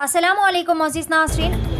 Aslam Aziz Nasreen